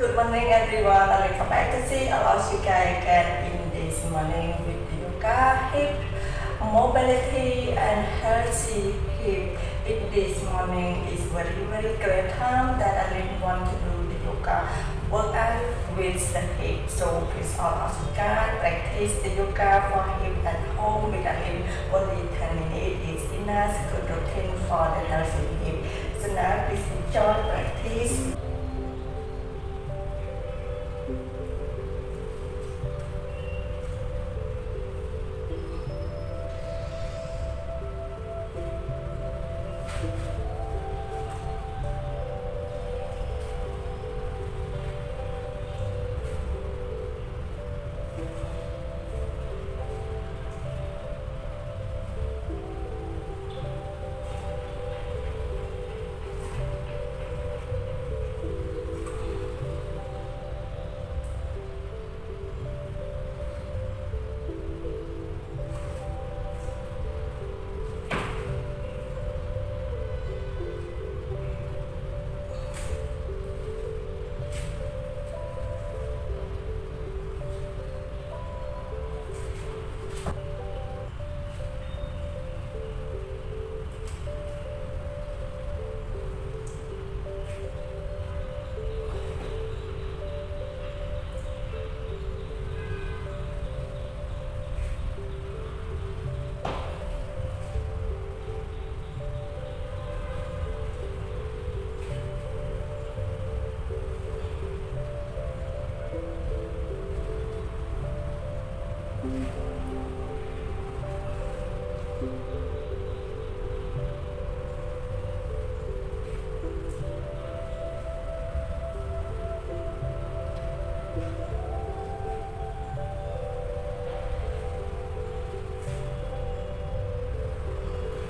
Good morning everyone, back to see allows you guys again in this morning with yoga, hip, mobility and healthy hip. In this morning is very very great time that I really want to do the yoga workout with the hip. So please all of you guys practice the yoga for hip at home with a hip only 10 minutes is enough good routine for the healthy hip. So now please enjoy practice.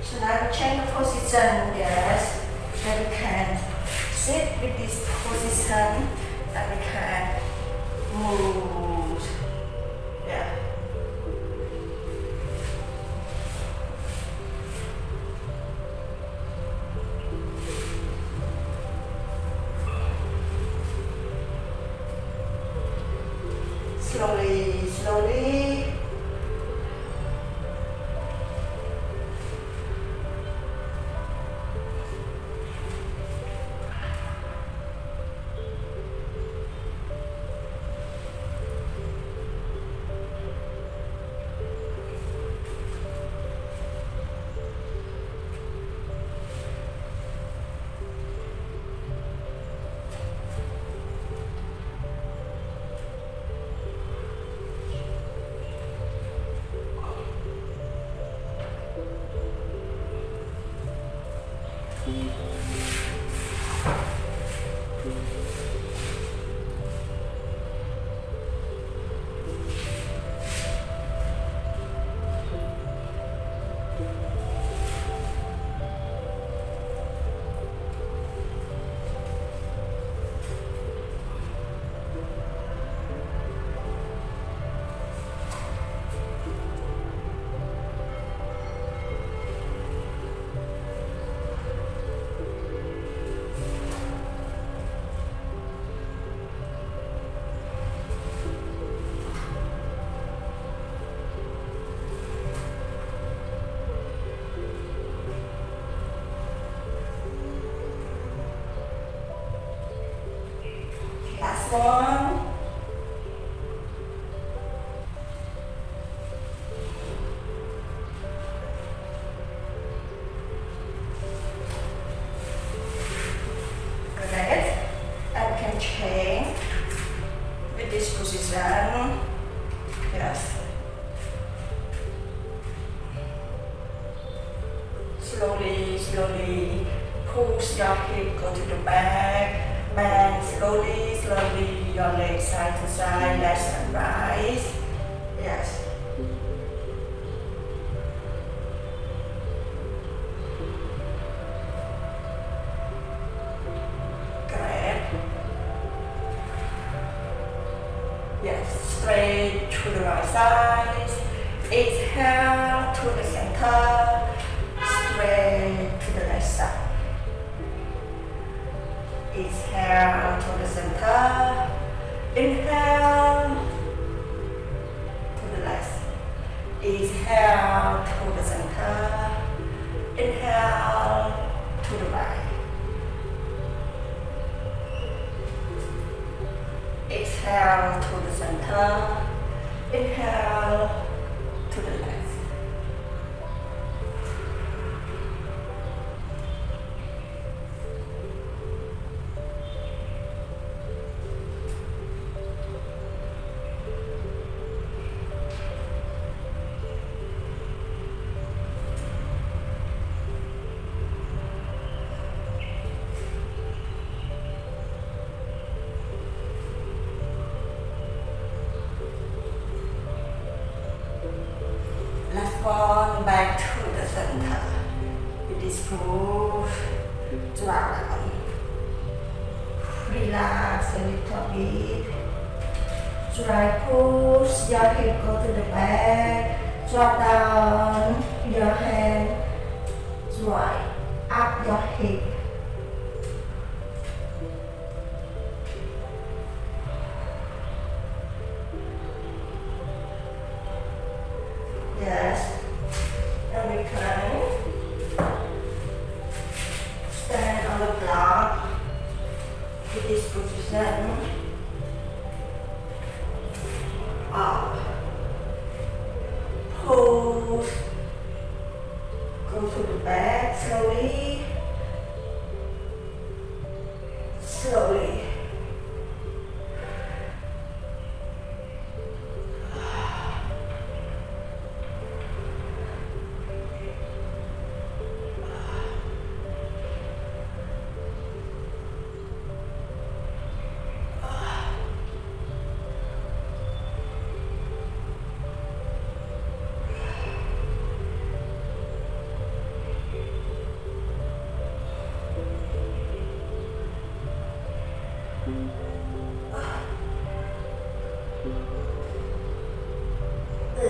So now change the position, yes. Then we can sit with this position and we can move. Can change position. Yes. Slowly, slowly push your hip, go to the back, bend slowly, slowly your legs side to side, left and right. Yes. Yes, straight to the right side. Exhale to the center. Exhale to the center. Inhale to the left. Exhale to the center. Inhale to the right. Exhale to the center. Inhale bit. Try push your hip go to the back. Drop down your hand. Try up your hip. Yes. And we can stand on the block with this position.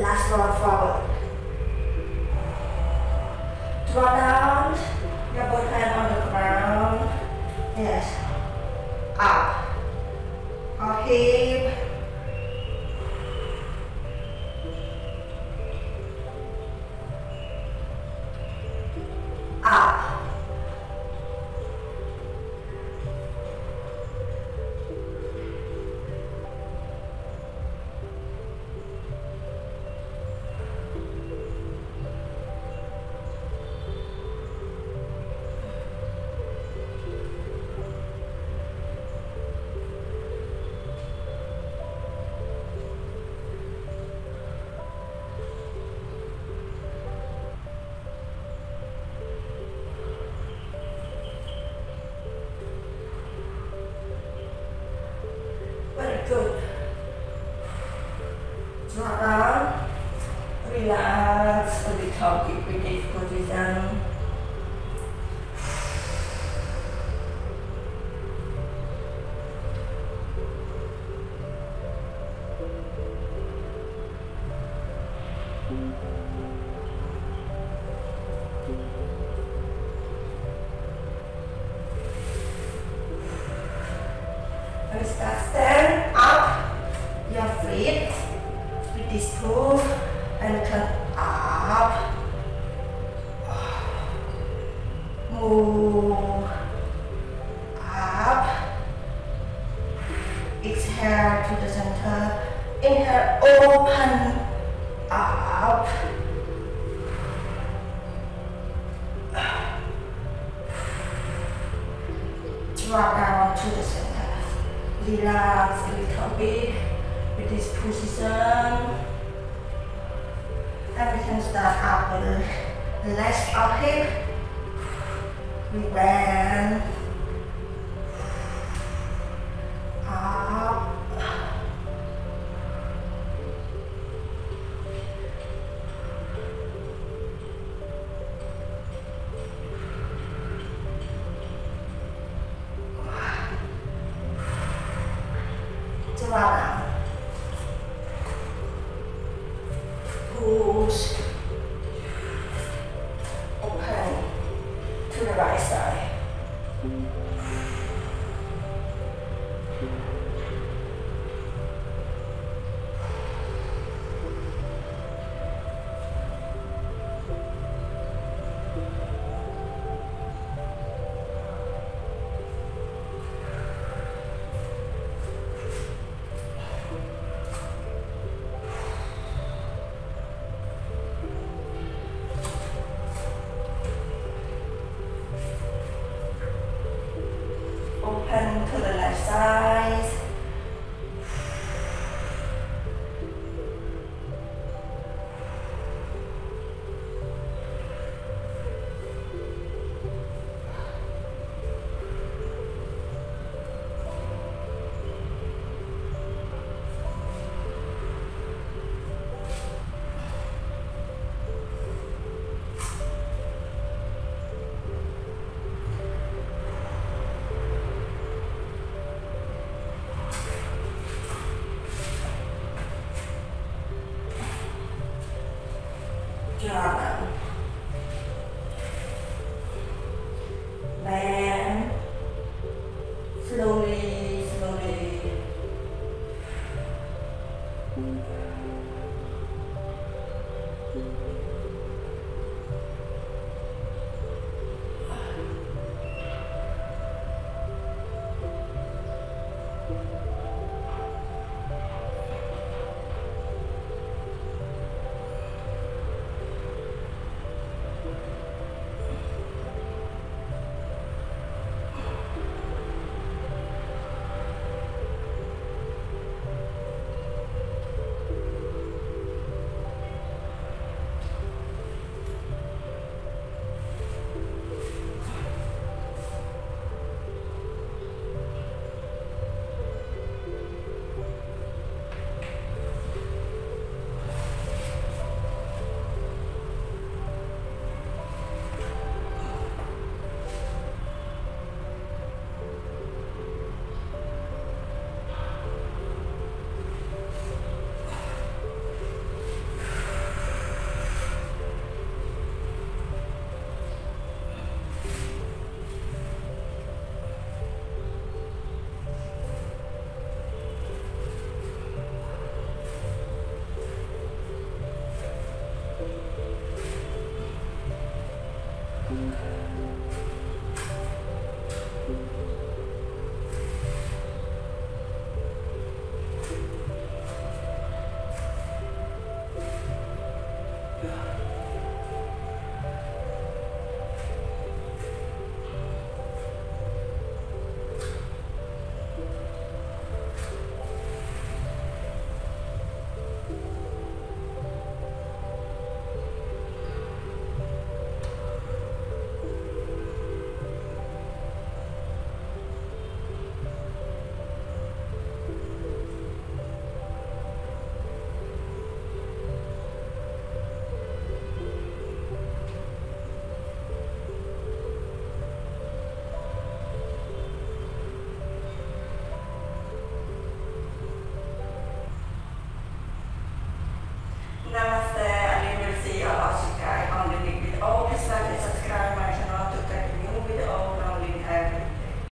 Last one forward. Draw down. Your both hand on the ground. Yes. Up. Or Exhale to the center. Inhale, open up. Drop down to the center. Relax a little bit with this position. Can start the legs up hip. We bend.